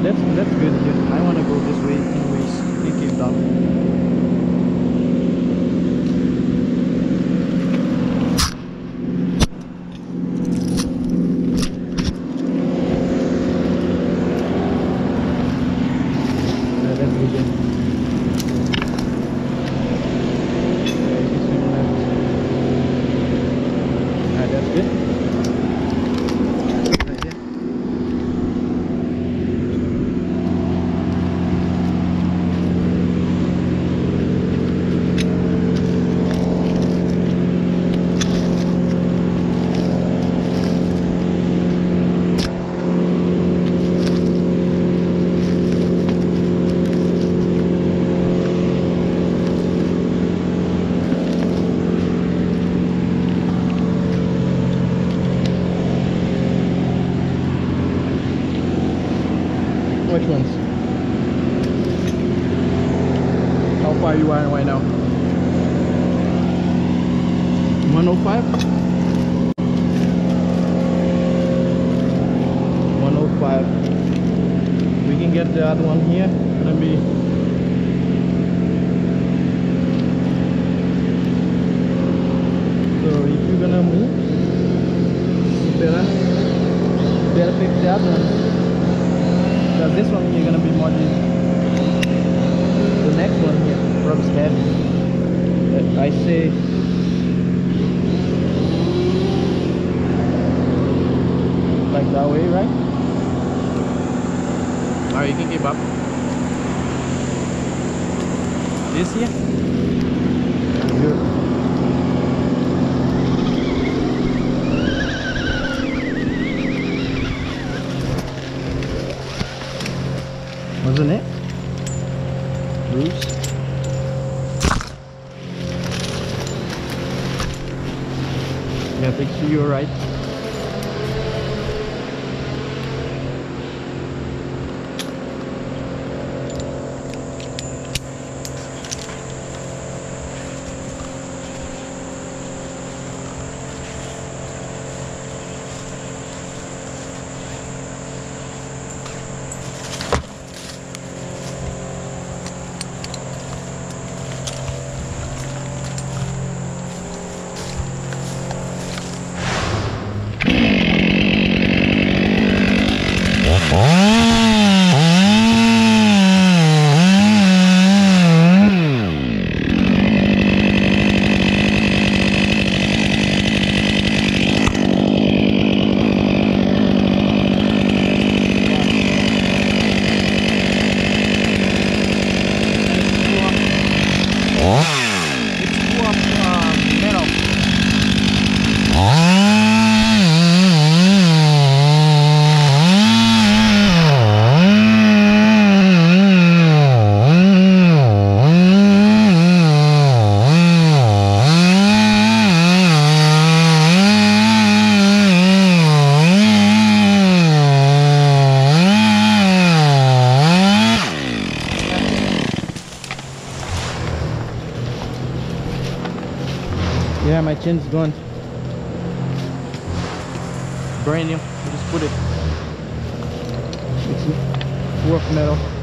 That's that's good. I wanna go this way anyways. You keep down. Yeah, that's good. Yeah. Yeah, you can swing left. Alright, that's good. Right there. Which ones? How far you are right now? 105? 105. We can get the other one here. Let me. So if you're gonna move, you better, better pick the other one. Because this one you're gonna be more easy. The next one here, Uh, I say like that way, right? Alright, you can keep up. This here? Wasn't it? Bruce? Yeah, sure you're right. It's Yeah, my chin's gone. Brand new. I just put it. It's of metal.